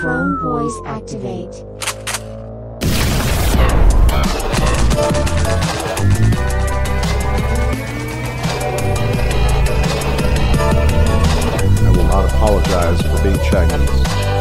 Chrome Boys activate. I will not apologize for being Chinese.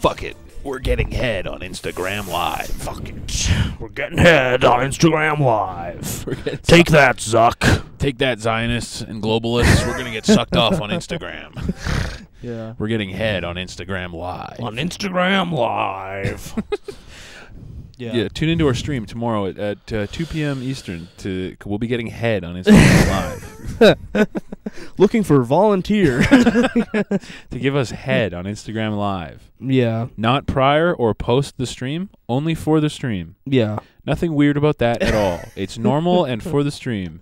Fuck it. We're getting head on Instagram Live. Fuck it. We're getting head on Instagram Live. Take that, Zuck. Take that, Zionists and globalists. We're gonna get sucked off on Instagram. Yeah. We're getting head on Instagram Live. On Instagram Live. yeah. Yeah, tune into our stream tomorrow at, at uh, 2 p.m. Eastern. To we'll be getting head on Instagram Live Looking for a volunteer. to give us head on Instagram Live. Yeah. Not prior or post the stream, only for the stream. Yeah. Nothing weird about that at all. It's normal and for the stream.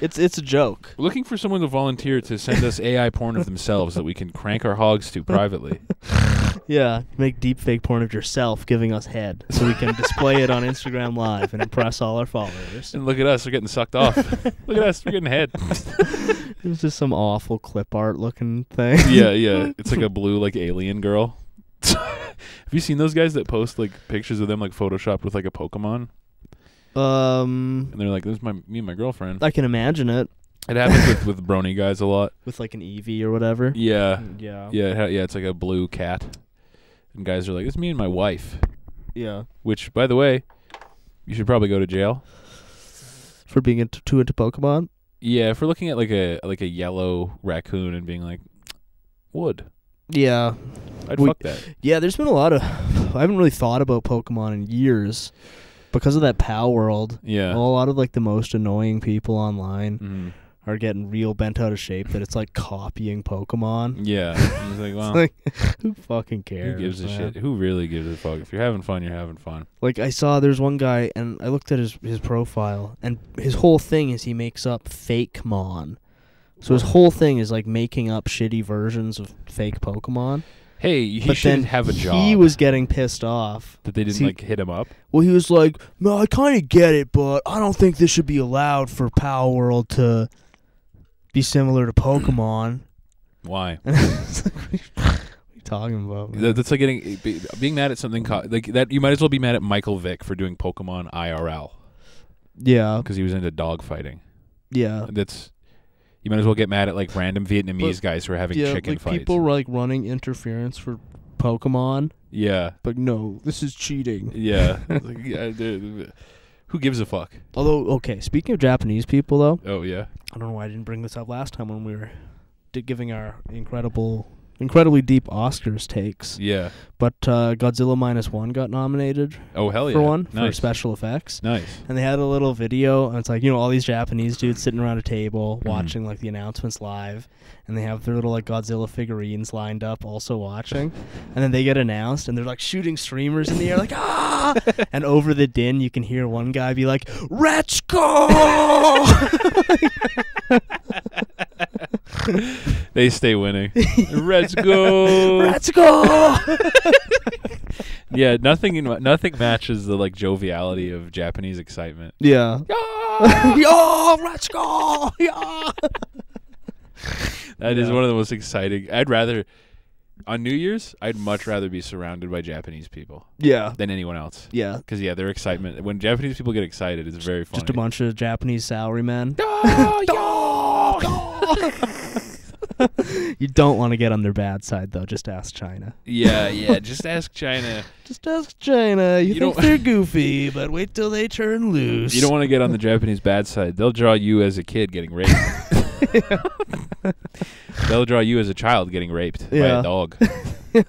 It's it's a joke. We're looking for someone to volunteer to send us AI porn of themselves that we can crank our hogs to privately. Yeah. Make deep fake porn of yourself giving us head so we can display it on Instagram Live and impress all our followers. And look at us, we're getting sucked off. look at us, we're getting head. It was just some awful clip art looking thing. yeah, yeah. It's like a blue like alien girl. Have you seen those guys that post like pictures of them like photoshopped with like a Pokemon? Um And they're like, "This is my me and my girlfriend." I can imagine it It happens with with brony guys a lot. with like an Eevee or whatever. Yeah, Yeah. yeah, it ha- yeah. It's like a blue cat, and guys are like, "It's me and my wife." Yeah. Which, by the way, you should probably go to jail. For being into, too into Pokemon. Yeah, for looking at like a like a yellow raccoon and being like, "Wood." Yeah. I'd We- fuck that. Yeah, there's been a lot of. I haven't really thought about Pokemon in years because of that Pal World. Yeah. A lot of like the most annoying people online Mhm. are getting real bent out of shape that it's like copying Pokemon. Yeah. Like, well, like, who fucking cares? who gives a shit? Who really gives a fuck? If you're having fun, you're having fun. Like I saw there's one guy and I looked at his his profile and his whole thing is he makes up fake Mon. So his whole thing is like making up shitty versions of fake Pokemon. Hey, he but should then have a job. He was getting pissed off that they didn't See- like hit him up. Well, he was like, "No, I kind of get it, but I don't think this should be allowed for Palworld to be similar to Pokemon." Why? And it's like, what are you- what are you talking about? man? That's like getting eh, be- being mad at something like that. You might as well be mad at Michael Vick for doing Pokemon IRL Yeah, because he was into dog fighting. yeah, That's you might as well get mad at like random Vietnamese But- guys who are having yeah. chicken Like fights. people were like running interference for Pokemon, yeah, but no, this is cheating. yeah. Like, yeah, who gives a fuck? Although, okay, speaking of Japanese people, though, Oh yeah, I don't know why I didn't bring this up last time when we were giving our incredible, incredibly deep Oscars takes. yeah. But uh, Godzilla minus one got nominated Oh hell yeah, for one for special effects. nice. And they had a little video, and it's like you know all these Japanese dudes sitting around a table Mhm. watching like the announcements live, and they have their little like Godzilla figurines lined up, also watching, and then they get announced, and they're like shooting streamers in the air, like ah, and over the din you can hear one guy be like, "Let's go!" They stay winning. Let's go. Let's go! yeah, nothing in, nothing matches the like joviality of Japanese excitement. yeah. Yo, let's go! Yeah. That is Yeah. one of the most exciting. I'd rather on New Year's, I'd much rather be surrounded by Japanese people Yeah. than anyone else. Yeah. Because yeah, their excitement when Japanese people get excited, it's very funny. Just a bunch of Japanese salarymen. You don't want to get on their bad side though. Just ask China. yeah, yeah. Just ask China. Just ask China. You, You think they're goofy, but wait till they turn loose. You don't want to get on the Japanese bad side. They'll draw you as a kid getting raped. They'll draw you as a child getting raped by a dog.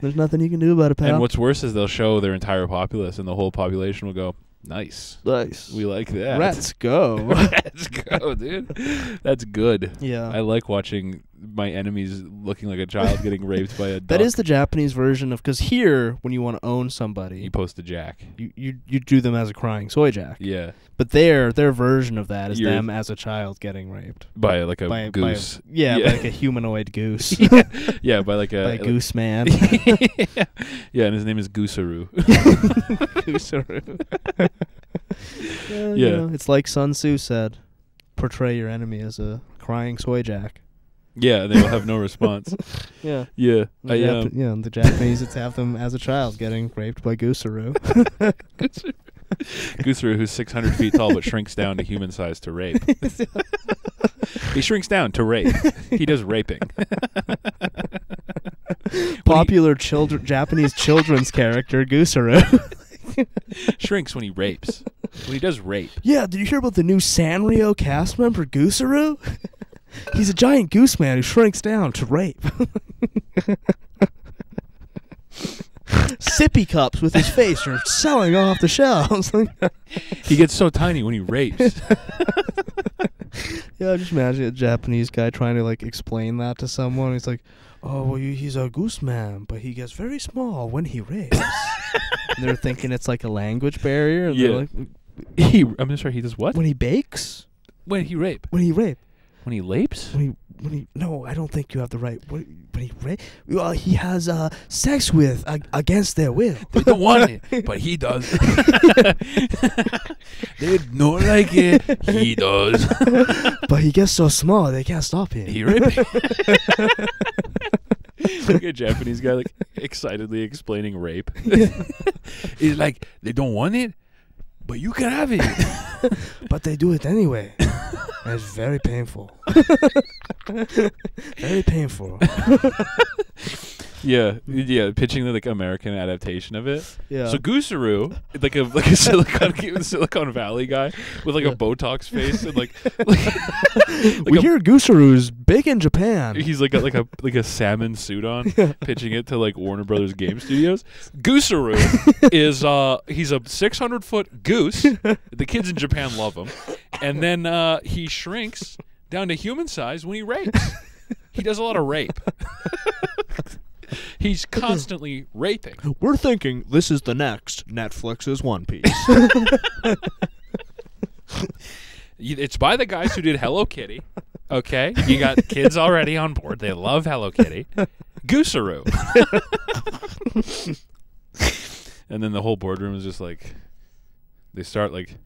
There's nothing you can do about it, pal. And what's worse is they'll show their entire populace, and the whole population will go, "Nice, nice? we like that. Let's go. Let's go, dude. That's good. yeah. I like watching my enemy's looking like a child getting raped by a duck. That is the Japanese version of because here, when you want to own somebody, you post a jack. you, you you do them as a crying soy jack. Yeah, But their their version of that is You're- them as a child getting raped by like a by, by goose. a, yeah, Yeah. by like a humanoid goose, yeah, by like a, by a like- goose man. yeah, and his name is Goosaru. Goosaru. yeah, you know, it's like Sun Tzu said: portray your enemy as a crying soy jack. Yeah, they will have no response. Yeah. Yeah, The I Jap- um, yeah, the Japanese it's have them as a child getting raped by Goosaru. Goosaru, who's 600 feet tall but shrinks down to human size to rape. he shrinks down to rape. He does raping. Popular children Japanese children's character Goosaru. Shrinks when he rapes. When he does rape. yeah, did you hear about the new Sanrio cast member Goosaru? He's a giant goose man who shrinks down to rape. Sippy cups with his face are selling off the shelves. He gets so tiny when he rapes. Yeah, just imagine a Japanese guy trying to like explain that to someone. He's like, "Oh, well, he's a goose man, but he gets very small when he rapes." and they're thinking it's like a language barrier. And Yeah. they're like, he, I'm sorry, he does what? when he bakes, When he rape. when he rape, When he lapes? when he when he. No, I don't think you have the right. When, when he rape, well, he has uh, sex with uh, against their will. They don't want it, but he does. they don't like it. He does. but he gets so small they can't stop him. He raping. like a Japanese guy, like excitedly explaining rape. He's like, they don't want it, but you can have it. but they do it anyway. and it's very painful. very painful. yeah, yeah. Pitching the like American adaptation of it. Yeah. So Goosaru, like a like a Silicon Silicon Valley guy with like Yeah. a Botox face and like, like, we a- hear Goosaru's big in Japan. He's like a, like a like a salmon suit on, pitching it to like Warner Brothers Game Studios. Goosaru is uh he's a 600 foot goose. The kids in Japan love him, and then uh, he shrinks down to human size when he rapes. He does a lot of rape. He's constantly raping. We're thinking this is the next Netflix's One Piece. It's by the guys who did Hello Kitty. Okay, you got kids already on board. They love Hello Kitty. Goosaru. and then the whole boardroom is just like, they start like,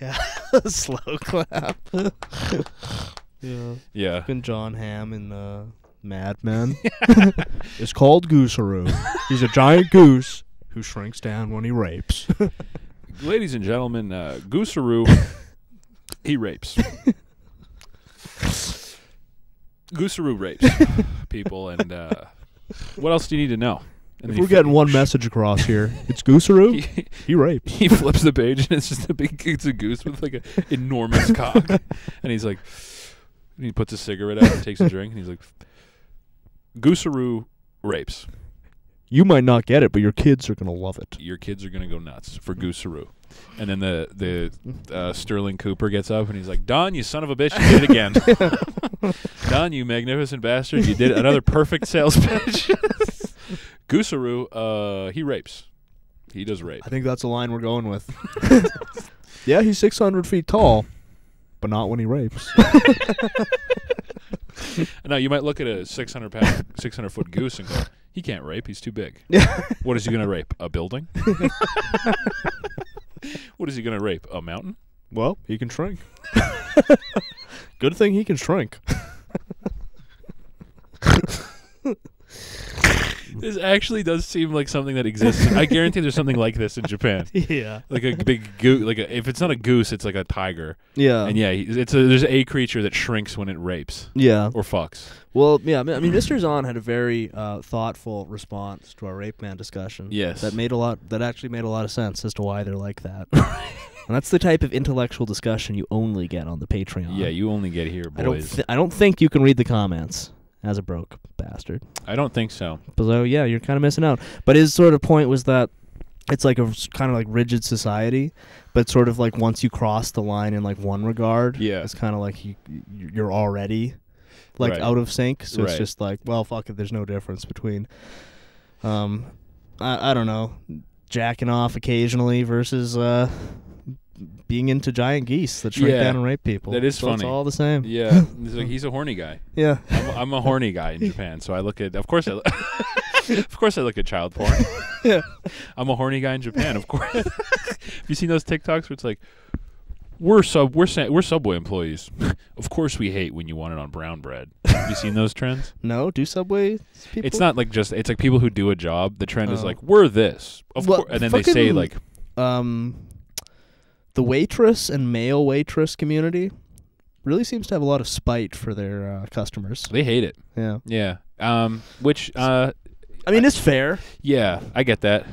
yeah. Slow clap. yeah. yeah, Fucking Jon Hamm in uh, Mad Men. it's called Goosaru. He's a giant goose who shrinks down when he rapes. ladies and gentlemen, uh, Goosaru, he rapes. Goosaru rapes people, and uh, what else do you need to know? And if we're getting one message across here, it's Goosaru. he, He rapes. he flips the page and it's just a big it's a goose with like an enormous cock and he's like and he puts a cigarette out and takes a drink and he's like goosaru rapes You might not get it, but your kids are gonna love it. your kids are gonna go nuts for goosaru and then the the uh, sterling cooper gets up and he's like don you son of a bitch you did it again don you magnificent bastard you did another perfect sales pitch goosaru uh he rapes he does rape I think that's the line we're going with. yeah, he's 600 feet tall, but not when he rapes. Now you might look at a 600 pound, 600 foot goose and go, he can't rape. He's too big. What is he gonna rape? A building? what is he gonna rape? A mountain? Well, he can shrink. Good thing he can shrink. This actually does seem like something that exists. I guarantee there's something like this in Japan. yeah. Like a big goose. Like a, if it's not a goose, it's like a tiger. Yeah. and yeah, it's a, there's a creature that shrinks when it rapes Yeah. or fucks. Well, yeah. I mean, Mr. Zahn had a very uh, thoughtful response to our rape man discussion. Yes. That made a lot. That actually made a lot of sense as to why they're like that. and that's the type of intellectual discussion you only get on the Patreon. Yeah, you only get here, I don't. boys. I don't think you can read the comments as a broke bastard. I don't think so. So yeah, you're kind of missing out. But his sort of point was that it's like a kind of like rigid society, but sort of like once you cross the line in like one regard, Yeah. it's kind of like you you're already like Right. out of sync. So it's just like, well, fuck it. There's no difference between, um, I, I don't know, jacking off occasionally versus uh, being into giant geese that shrink Yeah, down and rape people. that is So It's all the same. Yeah, he's, like, he's a horny guy. Yeah. I'm, I'm a horny guy in Japan, so I look at. Of course, I. of course, I look at child porn. Yeah. I'm a horny guy in Japan. Of course. Have you seen those TikToks where it's like, we're sub, we're sa- we're Subway employees. of course, we hate when you want it on brown bread. Have you seen those trends? No, do Subway people? It's not like just. It's like people who do a job. The trend is Oh. like, we're this. Of Well, course, and then they say like, um, the waitress and male waitress community really seems to have a lot of spite for their uh, customers. they hate it. Yeah. Yeah. Um. Which. Uh. I mean, it's fair, Yeah. I get that.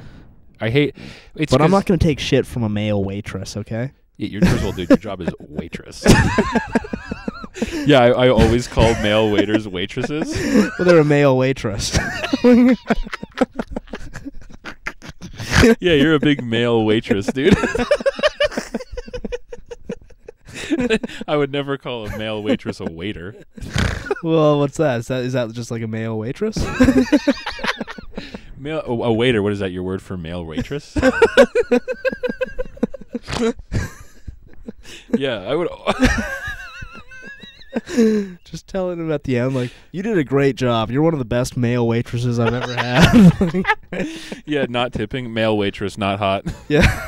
I hate. It's but I'm not going to take shit from a male waitress, okay? Yeah, your first of all, dude, your job is waitress. yeah, I, I always call male waiters waitresses. well, they're a male waitress. Yeah, you're a big male waitress, dude. I would never call a male waitress a waiter. well, what's that? Is that is that just like a male waitress? Male, a, a waiter. What is that? Your word for male waitress? yeah, I would. Just telling him at the end, like, you did a great job. You're one of the best male waitresses I've ever had. yeah, not tipping. Male waitress, not hot. yeah,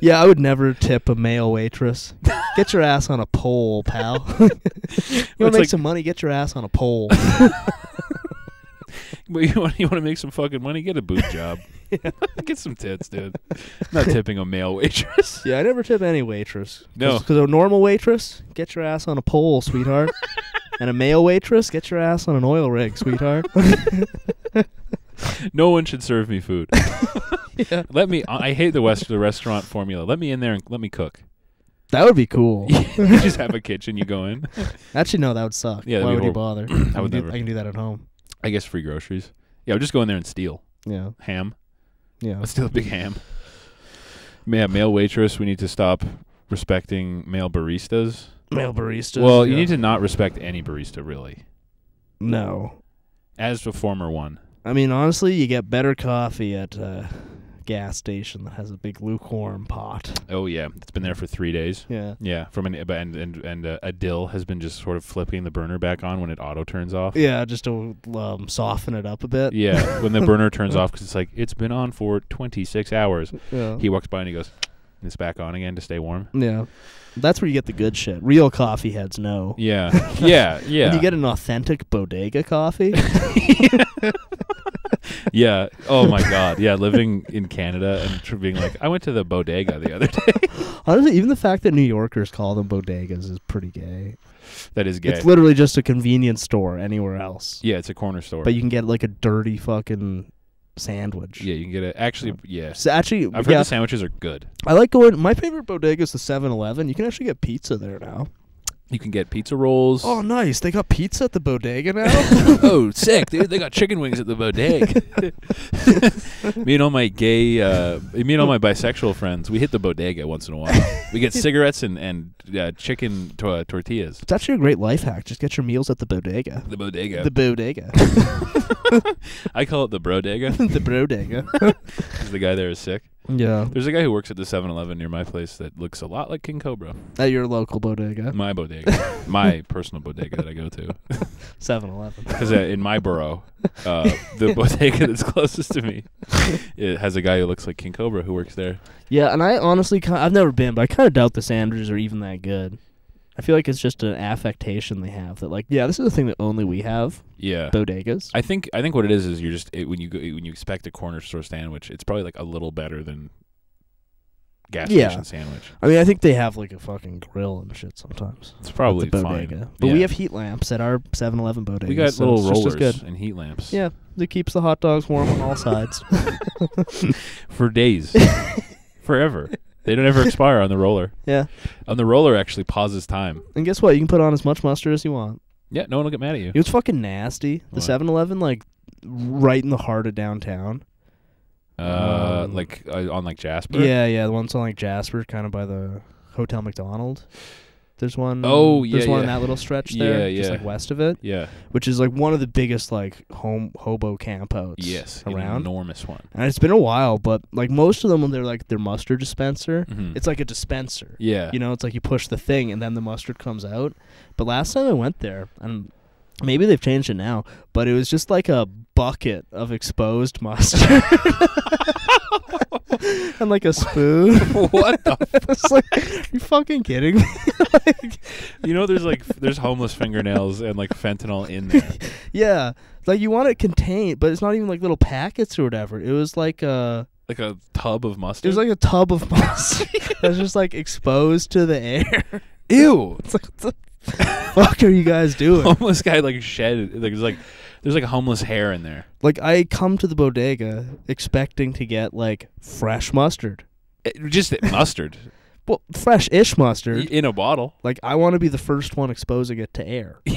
yeah. I would never tip a male waitress. Get your ass on a pole, pal. you want to make like- some money? Get your ass on a pole. But you want you to make some fucking money? Get a boob job. Get some tits, dude. Not tipping a male waitress. yeah, I never tip any waitress. No. because a normal waitress, get your ass on a pole, sweetheart. and a male waitress, get your ass on an oil rig, sweetheart. No one should serve me food. yeah. Let me. I hate the West the restaurant formula. Let me in there and let me cook. That would be cool. you just have a kitchen. You go in. Actually, no, that would suck. Yeah, Why would you bother? I would can do, never. I can do that at home. I guess free groceries. Yeah, I'll just go in there and steal Yeah, ham. Yeah. Let's steal a big ham. Yeah, male waitress. We need to stop respecting male baristas. Male baristas. well, you yeah. need to not respect any barista, really. No, As a former one. I mean honestly, you get better coffee at a gas station that has a big lukewarm pot. Oh yeah, it's been there for three days. Yeah. Yeah, from an and and and uh, a dill has been just sort of flipping the burner back on when it auto turns off. Yeah, just to um, soften it up a bit. Yeah, when the burner turns off because it's like it's been on for 26 hours. Yeah. He walks by and he goes, "It's back on again to stay warm." yeah. That's where you get the good shit. Real coffee heads know. Yeah, yeah, yeah. When you get an authentic bodega coffee, yeah. Oh my God. Yeah, living in Canada and tr- being like, I went to the bodega the other day. honestly, even the fact that New Yorkers call them bodegas is pretty gay. that is gay. It's literally just a convenience store anywhere else. yeah, it's a corner store. But you can get like a dirty fucking sandwich. yeah, you can get it. Actually, yeah. So actually, I've heard yeah, the sandwiches are good. I like going. My favorite bodega is the 7-Eleven. You can actually get pizza there now. You can get pizza rolls. Oh, nice! They got pizza at the bodega now. oh, sick, dude! They got chicken wings at the bodega. me and all my gay, uh, me and all my bisexual friends, we hit the bodega once in a while. We get cigarettes and and uh, chicken to- uh, tortillas. it's actually a great life hack. Just get your meals at the bodega. The bodega. The bodega. I call it the brodega the bodega. because the guy there is sick. Yeah, There's a guy who works at the 7-Eleven near my place that looks a lot like King Cobra. at your local bodega. My bodega, my personal bodega that I go to. 7-Eleven. Because uh, in my borough, uh, the bodega that's closest to me, it has a guy who looks like King Cobra who works there. Yeah, and I honestly, I've never been, but I kind of doubt the sandwiches are even that good. I feel like it's just an affectation they have that, like, yeah, this is a thing that only we have Yeah. bodegas. I think I think what it is is you're just it, when you go when you expect a corner store sandwich, it's probably like a little better than gas Yeah. station sandwich. I mean, I think they have like a fucking grill and shit sometimes. It's probably the fine. bodega. But Yeah. we have heat lamps at our 7-Eleven bodega. We got so little it's just rollers good. and heat lamps. Yeah, it keeps the hot dogs warm on all sides. For days. Forever. They don't ever expire on the roller. yeah, On the roller actually pauses time. and guess what? You can put on as much mustard as you want. Yeah, no one will get mad at you. It was fucking nasty. The What? 7-Eleven, like, right in the heart of downtown. Uh, Um, like uh, on like Jasper. Yeah, yeah, the ones on like Jasper, kind of by the Hotel Macdonald. There's one. Oh, yeah, There's yeah, one in that little stretch there, Yeah, just yeah. like west of it, Yeah. which is like one of the biggest like home hobo campouts. Yes. An around. enormous one. And it's been a while, but like most of them, when they're like their mustard dispenser, Mhm. it's like a dispenser. yeah. You know, it's like you push the thing and then the mustard comes out. But last time I went there, and maybe they've changed it now, but it was just like a bucket of exposed mustard. and like a spoon. what the? F- it's like, are you fucking kidding me? like, you know, there's like there's homeless fingernails and like fentanyl in there. yeah, like you want it contained, but it's not even like little packets or whatever. It was like a, Like a tub of mustard. it was like a tub of mustard that's just like exposed to the air. ew. It's like, what the fuck are you guys doing? homeless guy like shed. Like there's like there's like a homeless hair in there. Like I come to the bodega expecting to get like fresh mustard. It- just mustard Well, fresh-ish mustard. in a bottle. Like I want to be the first one exposing it to air.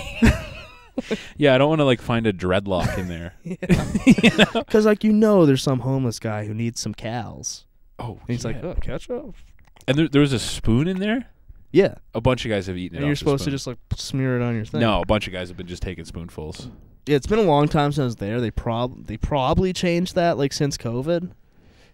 Yeah, I don't want to like find a dreadlock in there. Cuz like you know there's some homeless guy who needs some cows. Oh, And he's like, yeah. "Oh, ketchup?" and there, there was a spoon in there. Yeah. A bunch of guys have eaten it. And you're off the supposed to just like smear it on your thing. No, a bunch of guys have been just taking spoonfuls. Yeah, it's been a long time since I was there. They prob they probably changed that like since COVID.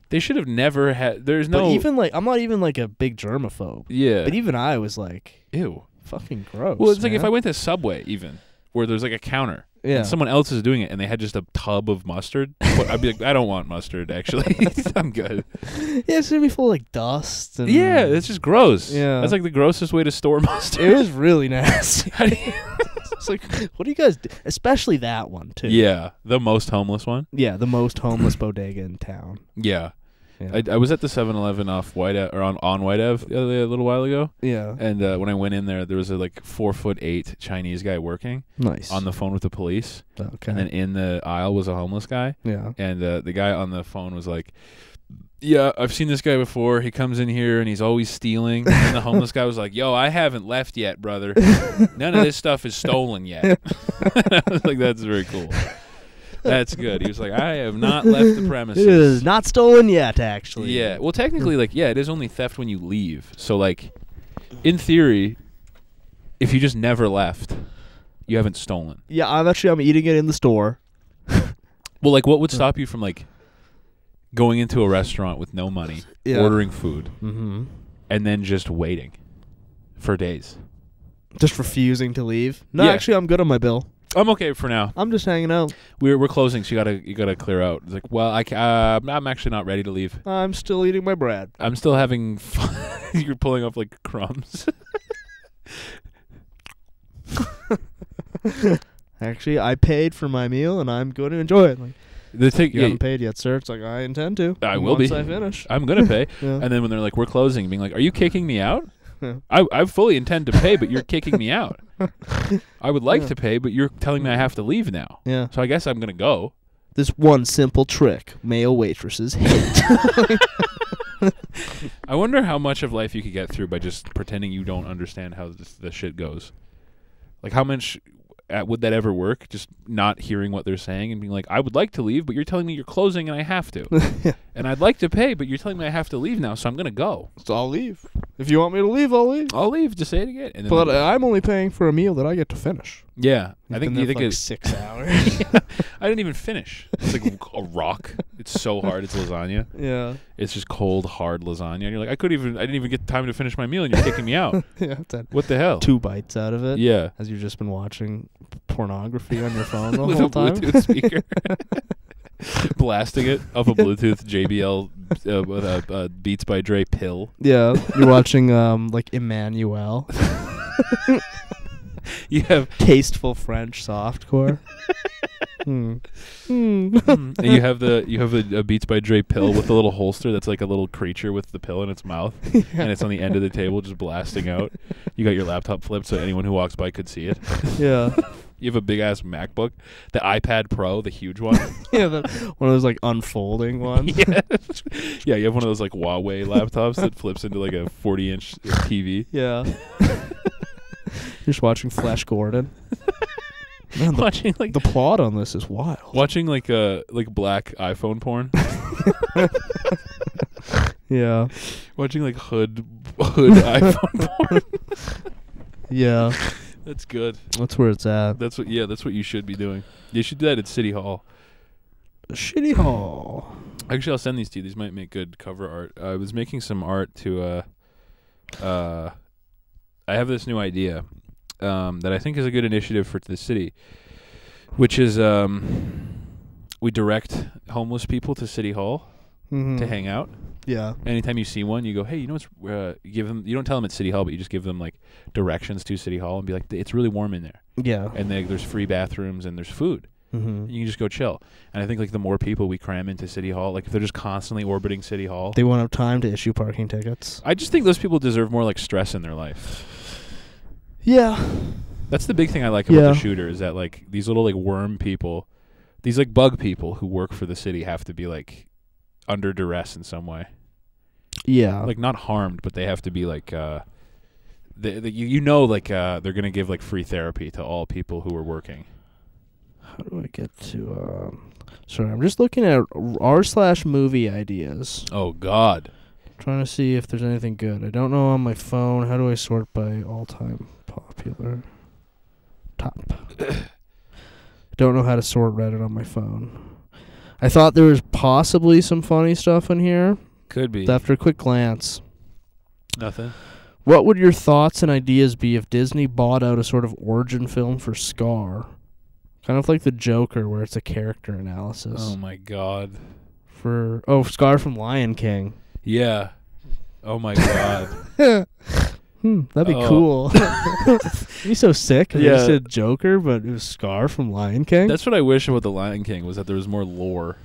They should have never had. There's But no. even like I'm not even like a big germaphobe. yeah. But even I was like Ew. fucking gross. Well, it's like if. I went to Subway, even where there's like a counter, Yeah. and someone else is doing it, and they had just a tub of mustard. but I'd be like, I don't want mustard. Actually, I'm good. Yeah, it's gonna be full of like dust and Yeah, it's just gross. Yeah. that's like the grossest way to store mustard. It was really nasty. It's like, what do you guys do? Especially that one too. yeah, the most homeless one. Yeah, the most homeless bodega in town. Yeah, Yeah. I, I was at the 7-Eleven off Whyte Ave, or on on Whyte Ave the other, a little while ago, yeah. and uh, when I went in there, there was a like four foot eight Chinese guy working Nice. on the phone with the police, okay. and then in the aisle was a homeless guy, yeah. and uh, the guy on the phone was like. Yeah, I've seen this guy before. He comes in here and he's always stealing. And the homeless guy was like, "Yo, I haven't left yet, brother. None of this stuff is stolen yet." I was like, "That's very cool. That's good." He was like, "I have not left the premises." It is not stolen yet, actually. Yeah. Well, technically, like, yeah, it is only theft when you leave. So, like, in theory, if you just never left, you haven't stolen. Yeah, I'm actually I'm eating it in the store. Well, like, what would stop you from like going into a restaurant with no money, Yeah. ordering food, Mm-hmm. and then just waiting for days? Just refusing to leave. No, Yeah. actually, I'm good on my bill. I'm okay for now. I'm just hanging out. We're we're closing, so you gotta you gotta clear out. It's like, well, I uh, I'm actually not ready to leave. I'm still eating my bread. I'm still having fun. You're pulling off like crumbs. Actually, I paid for my meal and I'm going to enjoy it. Like, the thing, you yeah, haven't paid yet, sir. It's like I intend to. I will once be. I finish. I'm gonna pay. Yeah. And then when they're like, "We're closing," being like, "Are you kicking me out?" I I fully intend to pay, but you're kicking me out. I would like Yeah. to pay, but you're telling me I have to leave now. yeah. So I guess I'm gonna go. This one simple trick male waitresses hate. I wonder how much of life you could get through by just pretending you don't understand how this, the shit goes. Like how much would that ever work? Just not hearing what they're saying and being like, "I would like to leave, but you're telling me you're closing and I have to." yeah. and I'd like to pay, but you're telling me I have to leave now, so I'm gonna go. So I'll leave. If you want me to leave, I'll leave. I'll leave. Just say it again. But I'm only paying for a meal that I get to finish. Yeah, I think you there think for like it's six hours. I didn't even finish. It's like a rock. It's so hard. It's lasagna. yeah. It's just cold, hard lasagna. And you're like, I couldn't even. I didn't even get time to finish my meal, and you're kicking me out. Yeah. What the hell? two bites out of it. Yeah. As you've just been watching pornography on your phone the With whole a time. Bluetooth speaker. Blasting it off a Bluetooth JBL uh, with a uh, Beats by Dre pill. Yeah, you're watching um like Emmanuelle, You have tasteful French softcore. And hmm. hmm. hmm. you have the you have a, a Beats by Dre pill with a little holster that's like a little creature with the pill in its mouth, and it's on the end of the table just blasting out. You got your laptop flipped so anyone who walks by could see it. Yeah, You have a big ass MacBook, the iPad Pro, the huge one. yeah. The, one of those like unfolding ones. yeah, yeah. You have one of those like Huawei laptops that flips into like a forty inch TV. Yeah. Just watching Flash Gordon. Man, the, Watching like the plot on this is wild. watching like uh like black iPhone porn. Yeah. watching like hood hood iPhone porn. Yeah, That's good. that's where it's at. That's what. Yeah, that's what you should be doing. You should do that at City Hall. Shitty Hall. Actually, I'll send these to you. These might make good cover art. I was making some art to. Uh, uh, I have this new idea um, that I think is a good initiative for the city, which is um, we direct homeless people to City Hall Mm-hmm. to hang out. Yeah. Anytime you see one, you go, "Hey, you know what's?" Uh, give them. You don't tell them it's City Hall, but you just give them like directions to City Hall and be like, "It's really warm in there, Yeah. and they, there's free bathrooms and there's food." Mm-hmm. You can just go chill. And I think like the more people we cram into City Hall, like if they're just constantly orbiting City Hall, They won't have time to issue parking tickets. I just think those people deserve more like stress in their life. Yeah. That's the big thing I like about Yeah. the shooter is that like these little like worm people, these like bug people who work for the city have to be like under duress in some way. Yeah. Like not harmed, but they have to be like uh the, the, you, you know like uh they're going to give like free therapy to all people who are working. How do I get to? Um, sorry, I'm just looking at r slash movie ideas, Oh god. trying to see if there's anything good. I don't know on my phone. How do I sort by all time popular? Top. don't know how to sort Reddit on my phone. I thought there was possibly some funny stuff in here. Could be. After a quick glance, Nothing. what would your thoughts and ideas be if Disney bought out a sort of origin film for Scar? Kind of like the Joker, where it's a character analysis. Oh my god. for oh Scar from Lion King. Yeah. Oh my god. Hmm, that'd be Oh. cool. Be so sick. Yeah. They said Joker, but it was Scar from Lion King. That's what I wish about the Lion King was that there was more lore.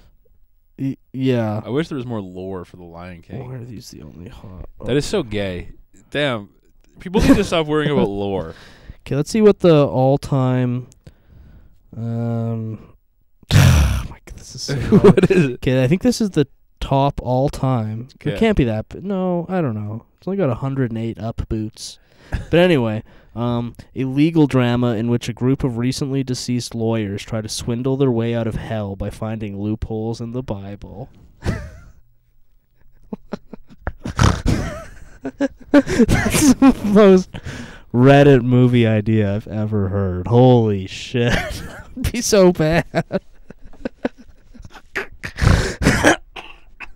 Y- yeah. I wish there was more lore for the Lion King. Why are these the only hot? That is so gay. Damn. People need to stop worrying about lore. Okay, let's see what the all-time. Um. my God, this is so. what is it? Okay, I think this is the top all-time. It can't be that. But no, I don't know. It's only got 108 up boots. But anyway, um, a legal drama in which a group of recently deceased lawyers try to swindle their way out of hell by finding loopholes in the Bible. That's the most Reddit movie idea I've ever heard. Holy shit. Be so bad.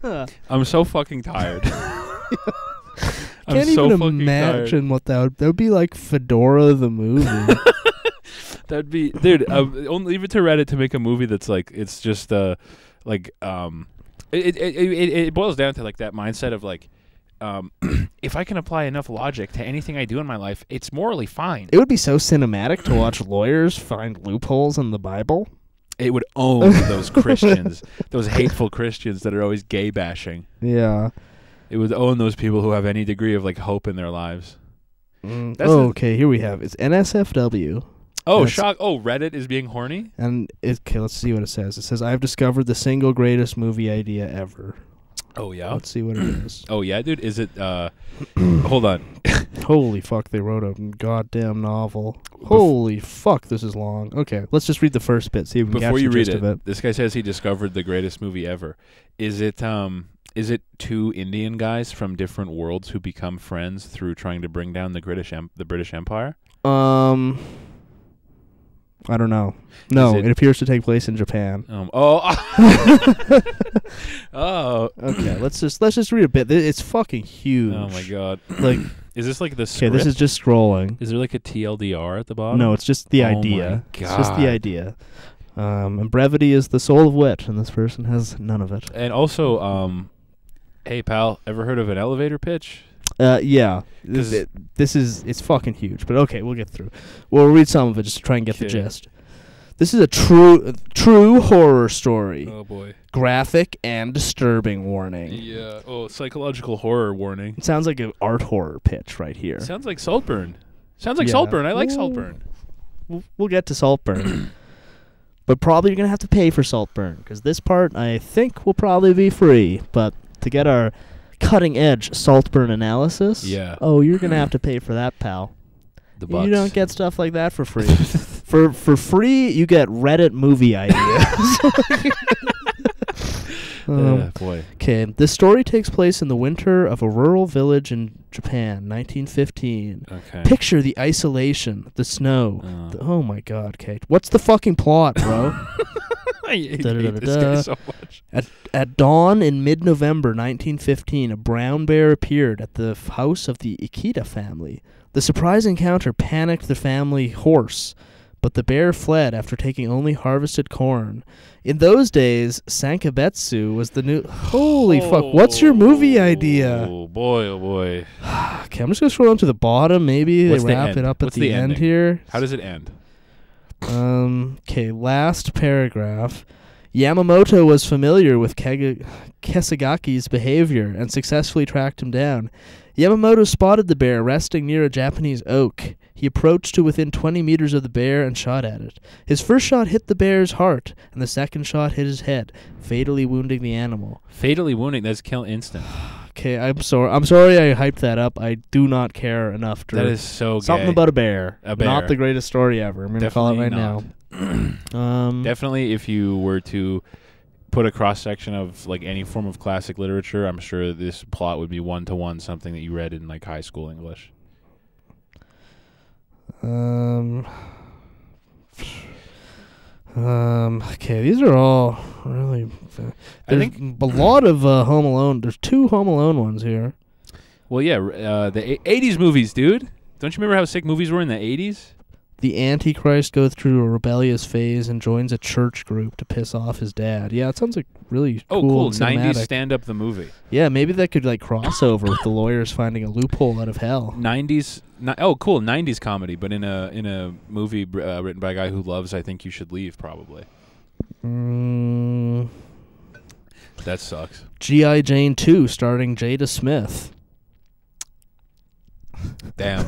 I'm so fucking tired. I'm Can't so even imagine what that would. That would be like Fedora the movie. That'd be, dude. Only leave it to Reddit to make a movie that's like it's just uh, like um, it it, it it it boils down to like that mindset of like, um, if I can apply enough logic to anything I do in my life, it's morally fine. it would be so cinematic to watch lawyers find loopholes in the Bible. It would own those Christians, those hateful Christians that are always gay bashing. Yeah. It would own those people who have any degree of like hope in their lives. Mm, oh, okay. Here we have it's NSFW, Oh, That's- shock! Oh, Reddit is being horny. and it, okay, let's see what it says. It says I've discovered the single greatest movie idea ever. Oh yeah. Let's see what it is. Oh yeah, dude. Is it? uh Hold on. Holy fuck! They wrote a goddamn novel. Holy fuck! This is long. Okay, let's just read the first bit. See if we can Before you the read gist it, of it. this guy says he discovered the greatest movie ever. Is it? Um. Is it two Indian guys from different worlds who become friends through trying to bring down the British em- the British Empire? Um, I don't know. No, it- it, appears to take place in Japan. Um. Oh. oh. Okay, let's just let's just read a bit. It's fucking huge. Oh my god. Like, Is this like the okay, this is just scrolling. Is there like a TLDR at the bottom? No, it's just the Oh idea. It's just the idea. Um, and brevity is the soul of wit, and this person has none of it. And also, um, hey pal, ever heard of an elevator pitch? Uh, yeah, this, it, this is it's fucking huge. But okay, we'll get through. We'll read some of it just to try and get the gist. This is a true uh, true horror story. Oh boy. Graphic and disturbing warning. Yeah. Oh, psychological horror warning. It sounds like an art horror pitch right here. Sounds like Saltburn. Sounds like Yeah. Saltburn. I like Ooh. Saltburn. We'll, we'll get to Saltburn. but probably you're going to have to pay for Saltburn because this part I think will probably be free. But to get our cutting edge Saltburn analysis, Yeah. oh, you're going to have to pay for that, pal. The bucks. You don't get stuff like that for free. for for free, you get Reddit movie ideas. um, Yeah. Okay, this story takes place in the winter of a rural village in Japan, 1915. Okay. Picture the isolation, the snow. Uh. the- oh my god, Kate. What's the fucking plot, bro? I hate, this guy so much. At dawn in mid November 1915, a brown bear appeared at the house of the Ikeda family. The surprise encounter panicked the family horse, but the bear fled after taking only harvested corn. In those days, Sankebetsu was the new. Holy fuck, what's your movie idea? Oh boy, oh boy. Okay, I'm just gonna scroll down to the bottom. Maybe What's they wrap end? it up at What's the, the end here. How does it end? Um. Okay. Last paragraph. Yamamoto was familiar with Kega- Kesagake's behavior and successfully tracked him down. Yamamoto spotted the bear resting near a Japanese oak. He approached to within 20 meters of the bear and shot at it. His first shot hit the bear's heart, and the second shot hit his head, fatally wounding the animal. Fatally wounding. That's kill instant. Okay, I'm sorry. I'm sorry I hyped that up. I do not care enough to That is so something gay. about a bear. A bear. Not the greatest story ever. I'm gonna call it right Definitely now. Um, Definitely, if you were to put a cross section of like any form of classic literature, I'm sure this plot would be one to one something that you read in like high school English. Um. Um. Okay, these are all really. I There's think. a lot of uh, Home Alone. There's two Home Alone ones here. Well, yeah, uh, the '80s movies, dude. Don't you remember how sick movies were in the '80s? The Antichrist goes through a rebellious phase and joins a church group to piss off his dad. Yeah, it sounds like really Oh, cool. cool. '90s stand up the movie. Yeah, maybe that could like cross over with the lawyers finding a loophole out of hell. '90s. Ni- oh, cool. '90s comedy, but in a in a movie uh, written by a guy who loves. I think you should leave. Probably. Mm, That sucks. G.I. Jane 2 starring Jada Smith. Damn.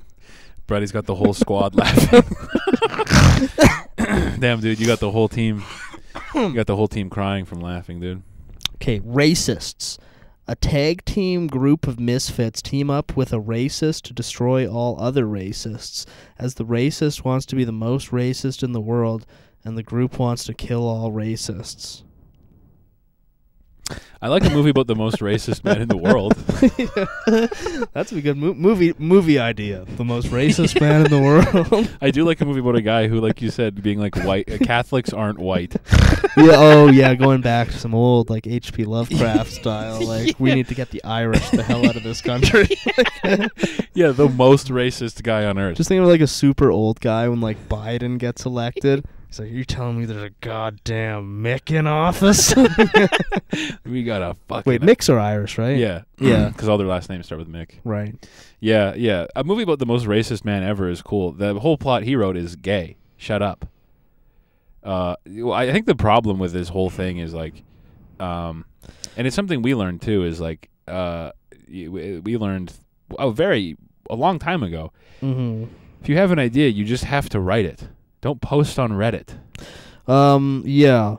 Brady's got the whole squad laughing. Damn, dude, you got the whole team. You got the whole team crying from laughing, dude. Okay, racists. A tag team group of misfits team up with a racist to destroy all other racists, as the racist wants to be the most racist in the world, and the group wants to kill all racists. I like a movie about the most racist man in the world. That's a good mo- movie movie idea. The most racist man in the world. I do like a movie about a guy who, like you said, being like white. Uh, Catholics aren't white. yeah. Oh, yeah. Going back to some old like H.P. Lovecraft style. Like we need to get the Irish the hell out of this country. Yeah, the most racist guy on earth. Just think of like a super old guy when like Biden gets elected. He's like, "You're telling me there's a goddamn Mick in office?" we got a fucking. Wait, Micks are Irish, right? Yeah, Yeah. because all their last names start with Mick. Right. Yeah, yeah. A movie about the most racist man ever is cool. The whole plot he wrote is gay. Shut up. Uh, well, I think the problem with this whole thing is like, um, and it's something we learned too. Is like, uh, we we learned a very a long time ago. Mm-hmm. If you have an idea, you just have to write it. Don't post on Reddit. Um. Yeah.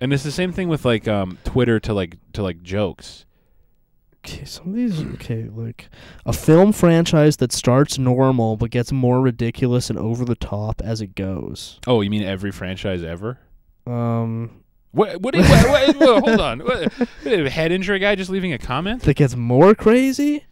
And it's the same thing with like um, Twitter to like to like jokes. Okay. Some of these. Okay. Like a film franchise that starts normal but gets more ridiculous and over the top as it goes. Oh, you mean every franchise ever? Um. What? What? what, what, what hold on. What, head injury guy just leaving a comment? That gets more crazy.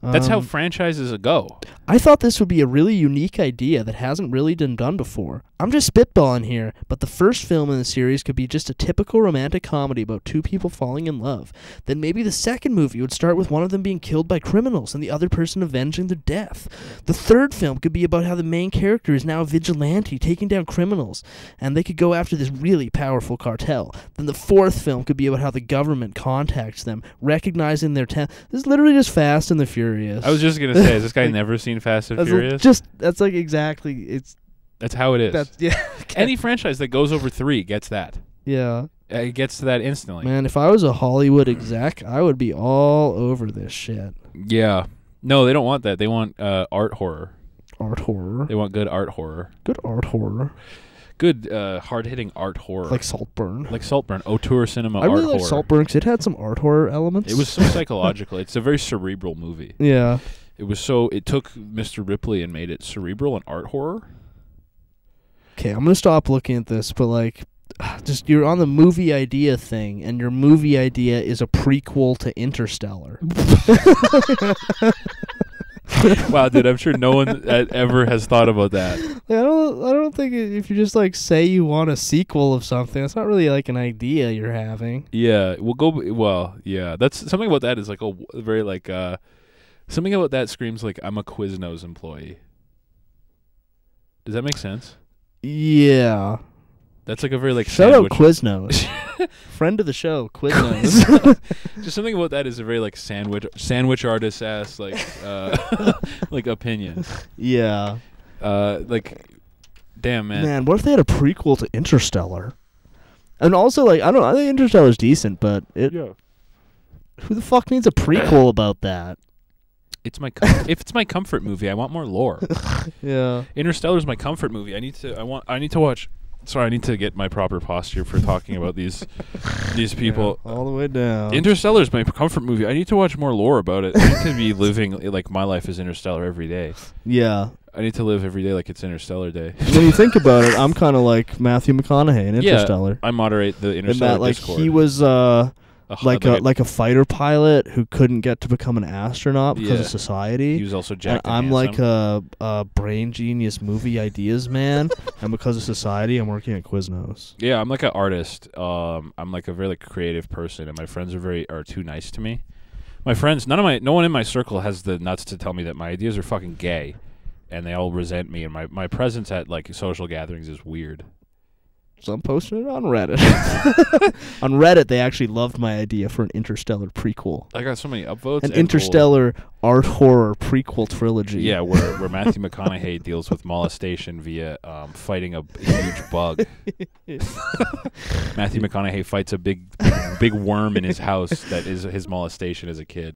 That's how Um, franchises go. I thought this would be a really unique idea that hasn't really been done before. I'm just spitballing here, but the first film in the series could be just a typical romantic comedy about two people falling in love. Then maybe the second movie would start with one of them being killed by criminals and the other person avenging their death. The third film could be about how the main character is now a vigilante taking down criminals, and they could go after this really powerful cartel. Then the fourth film could be about how the government contacts them, recognizing their talent. This is literally just Fast and the Furious. I was just gonna say, has this guy never seen Fast and Furious? just that's like exactly it's That's how it is. that's yeah Any franchise that goes over three gets that. yeah Uh, It gets to that instantly. man if I was a Hollywood exec I would be all over this shit Yeah. No, they don't want that. They want uh, art horror. art horror They want good art horror. good art horror Good uh, hard hitting art horror. like Saltburn like Saltburn, Auteur cinema I really like. Saltburn because it had some art horror elements It was so psychological. It's a very cerebral movie. yeah It was so. It took Mr. Ripley and made it cerebral and art horror. okay I'm gonna stop looking at this but like just you're on the movie idea thing, and your movie idea is a prequel to Interstellar. wow, dude, I'm sure no one ever has thought about that. Like, I don't. I don't think if you just like say you want a sequel of something, it's not really like an idea you're having. Yeah, we'll go. Well, yeah, that's something about that is like a very like uh, something about that screams like I'm a Quiznos employee. Does that make sense? Yeah. That's like a very like Shout out. Quiznos, friend of the show, Quiznos. Just something about that is a very like sandwich sandwich artist ass like uh, like opinion. yeah. Uh, like, damn man. Man, what if they had a prequel to Interstellar? And also, like, I don't. know. I think Interstellar's decent, but it. Yeah. Who the fuck needs a prequel about that? It's my com- if it's my comfort movie, I want more lore. Yeah. Interstellar's my comfort movie. I need to. I want. I need to watch. Sorry, I need to get my proper posture for talking about these these people. all the way down. Interstellar is my comfort movie. I need to watch more lore about it. I need to be living like my life is Interstellar every day. yeah. I need to live every day like it's Interstellar Day. when you think about it, I'm kind of like Matthew McConaughey in Interstellar. Yeah. I moderate the Interstellar in that, like, Discord. he was uh, Like a like a fighter pilot who couldn't get to become an astronaut because Yeah. of society. he was also and Jack. I'm like a, a brain genius movie ideas man, and because of society, I'm working at Quiznos. Yeah, I'm like an artist. Um, I'm like a very like creative person, and my friends are very are too nice to me. My friends, none of my, no one in my circle has the nuts to tell me that my ideas are fucking gay, and they all resent me. And my my presence at like social gatherings is weird. So I'm posting it on Reddit. on Reddit, they actually loved my idea for an Interstellar prequel, I got so many upvotes. an and Interstellar art horror prequel trilogy. Yeah, where where Matthew McConaughey deals with molestation via um, fighting a huge bug. Matthew McConaughey fights a big, big big worm in his house that is his molestation as a kid.